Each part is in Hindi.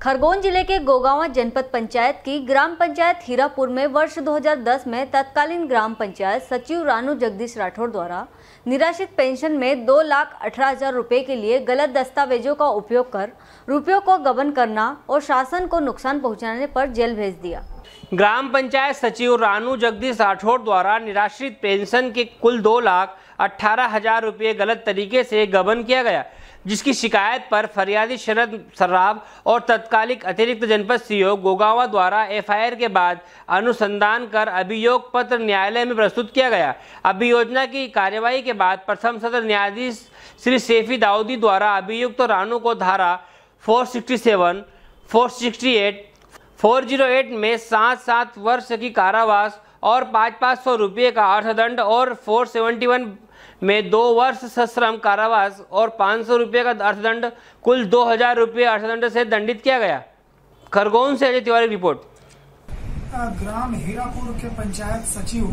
खरगोन ज़िले के गोगावा जनपद पंचायत की ग्राम पंचायत हीरापुर में वर्ष 2010 में तत्कालीन ग्राम पंचायत सचिव रानू जगदीश राठौर द्वारा निराश्रित पेंशन में दो लाख अठारह हज़ार रुपये के लिए गलत दस्तावेजों का उपयोग कर रुपयों को गबन करना और शासन को नुकसान पहुँचाने पर जेल भेज दिया। ग्राम पंचायत सचिव रानू जगदीश राठौर द्वारा निराश्रित पेंशन के कुल दो लाख अठारह हज़ार रुपये गलत तरीके से गबन किया गया। जिसकी शिकायत पर फरियादी शरद सर्राब और तत्कालिक अतिरिक्त जनपद सीओ गोगावा द्वारा एफआईआर के बाद अनुसंधान कर अभियोग पत्र न्यायालय में प्रस्तुत किया गया। अभियोजना की कार्यवाही के बाद प्रथम सत्र न्यायाधीश श्री सेफी दाऊदी द्वारा अभियुक्त तो रानू को धारा 467, 468, 408 में सात सात वर्ष की कारावास और पाँच पाँच सौ रुपये का अर्थदंड और 471 में दो वर्ष सश्रम कारावास और पाँच सौ रुपये का अर्थदंड, कुल दो हज़ार रुपये अर्थदंड से दंडित किया गया। खरगोन से अजय तिवारी रिपोर्ट। ग्राम हीरापुर के पंचायत सचिव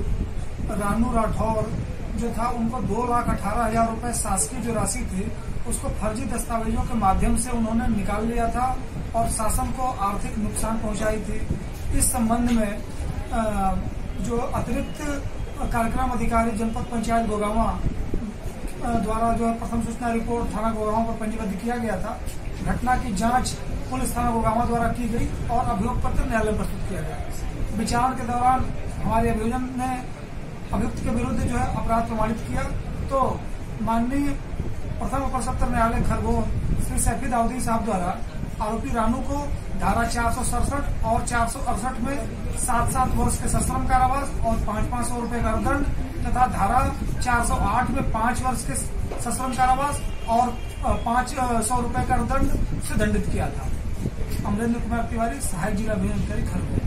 रानू राठौर, जो था, उनको दो लाख अठारह हज़ार रूपए शासकीय जो राशि थी, उसको फर्जी दस्तावेजों के माध्यम से उन्होंने निकाल लिया था और शासन को आर्थिक नुकसान पहुंचाई थी। इस संबंध में जो अतिरिक्त कार्यक्रम अधिकारी जनपद पंचायत गोगावा द्वारा जो है प्रथम सूचना रिपोर्ट थाना गोगावा पर पंजीबद्ध किया गया था। घटना की जाँच पुलिस थाना गोगावा द्वारा की गई और अभियोग पत्र न्यायालय में प्रस्तुत किया गया। विचारण के दौरान हमारे अभियोजन ने अभियुक्त के विरुद्ध जो है अपराध प्रमाणित किया। तो माननीय प्रथम अपर सत्र न्यायालय खरगोन श्री सैफी दाऊदी साहब द्वारा आरोपी रानू को धारा चार सौ सड़सठ और चार सौ अड़सठ में सात सात वर्ष के सश्रम कारावास और पाँच पाँच सौ रुपये का दंड तथा धारा चार सौ आठ में पाँच वर्ष के सश्रम कारावास और पाँच सौ रुपये का दंड से दंडित किया था। अमरेंद्र कुमार तिवारी, सहायक जिला अभियंत्री खरगोन